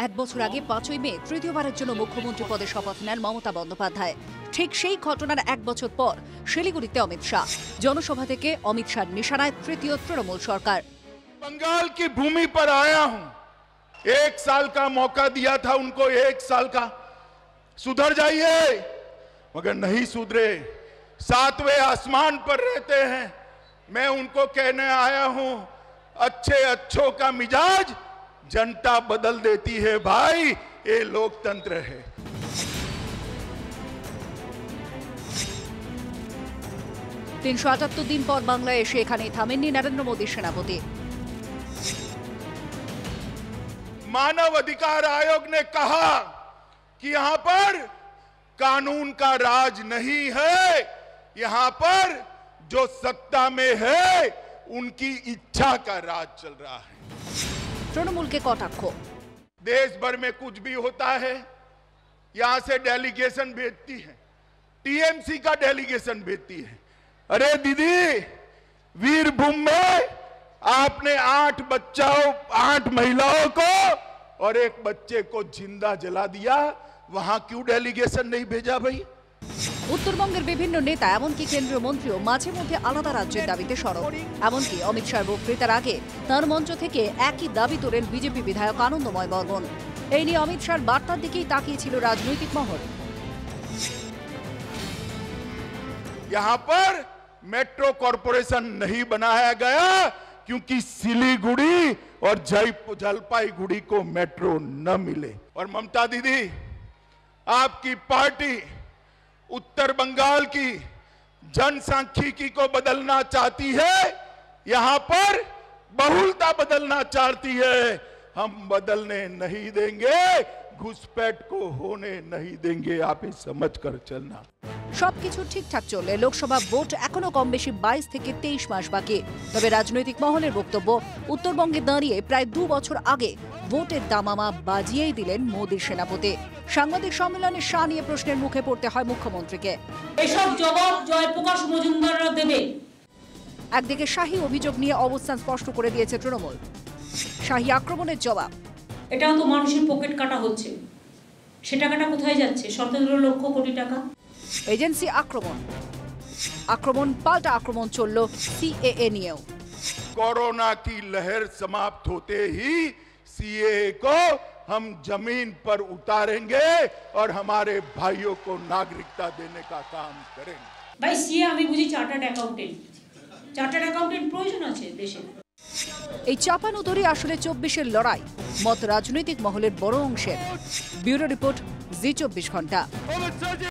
এক বছর আগে পাঁচই মে তৃতীয়বারের জন্য মুখ্যমন্ত্রী পদে শপথ নেন মমতা বন্দ্যোপাধ্যায় ঠিক সেই ঘটনার এক বছর পর শিলিগুড়িতে অমিত শাহ জনসভা থেকে অমিত শাহ নিশানায় তৃতীয় তৃণমূল সরকার बंगाल की भूमि पर आया हूं एक साल का मौका दिया था उनको एक साल का सुधर जाइए मगर नहीं सुधरे सातवें आसमान पर रहते हैं मैं उनको कहने आया हूं अच्छे अच्छों का मिजाज जनता बदल देती है भाई ये लोकतंत्र है তিনশো আটাত্তর দিন পর বাংলায় এসে এখানে থামেননি নরেন্দ্র মোদীর সেনাপতি मानव अधिकार आयोग ने कहा कि यहां पर कानून का राज नहीं है यहां पर जो सत्ता में है उनकी इच्छा का राज चल रहा है তৃণমূলকে কটাক্ষ देश भर में कुछ भी होता है यहां से डेलीगेशन भेजती है टीएमसी का डेलीगेशन भेजती है अरे दीदी वीरभूम में आपने आठ बच्चों आठ महिलाओं को और एक बच्चे को जिंदा जला दिया वहां क्यों डेलीगेशन नहीं भेजा भाई উত্তরবঙ্গের বিভিন্ন নেতা এমনকি কেন্দ্রীয় মন্ত্রীও মাঝে মধ্যে আলাদা রাজ্যের দাবিতে সরব এমনকি অমিত শাহ বক্তৃতার আগে তার মঞ্চ থেকে একই দাবি তোলেন বিজেপি বিধায়ক আনন্দময় বর্মন এই নিয়ে অমিত শাহর বার্তার দিকেই তাকিয়েছিল রাজনৈতিক মহল यहां पर मेट्रो कॉरपोरेशन नहीं बनाया गया क्योंकि सिलीगुड़ी और जय जलपाईगुड़ी को मेट्रो न मिले और ममता दीदी आपकी पार्टी उत्तर बंगाल की जनसांख्यिकी को बदलना चाहती है, यहाँ पर बहुलता बदलना चाहती है। हम बदलने नहीं देंगे, घुसपैठ को होने नहीं देंगे, आप ये समझ कर चलना। সবকিছু ঠিকঠাক চললে লোকসভা ভোট এখনও কম বেশি বাইশ থেকে তেইশ মাস বাকি। তবে রাজনৈতিক মহলের বক্তব্য উত্তরবঙ্গে দাঁড়িয়ে প্রায় দু বছর আগে ভোটের দামামা বাজিয়েই দিলেন মোদীর সেনাপতি। সাংবাদিক সম্মেলনে শাহ নিয়ে প্রশ্নের মুখে পড়তে হয় মুখ্যমন্ত্রীকে। এসব জবাব জয়প্রকাশ মজুমদাররা দেবে। একদিকে শাহী অভিযোগ নিয়ে অবস্থান স্পষ্ট করে দিয়েছে তৃণমূল। শাহী আক্রমণের জবাব। এটাও তো মানুষের পকেট কাটা হচ্ছে। সে টাকাটা কোথায় যাচ্ছে? সতেরো লক্ষ কোটি টাকা? এজেন্সি আক্রমণ আক্রমণ পাল্টা আক্রমণ চলল সিএএ নিয়েও कोरोना की लहर समाप्त होते ही सीए को हम जमीन पर उतारेंगे और हमारे भाइयों को नागरिकता देने का काम करेंगे ভাই সিএ আমি বুঝি চার্টার্ড অ্যাকাউন্টেন্ট চার্টার্ড অ্যাকাউন্টেন্ট প্রয়োজন আছে দেশে এই চাপানুতরি আসলে চব্বিশের লড়াই মত রাজনৈতিক মহলের বড় অংশের ব্যুরো রিপোর্ট জি চব্বিশ ঘন্টা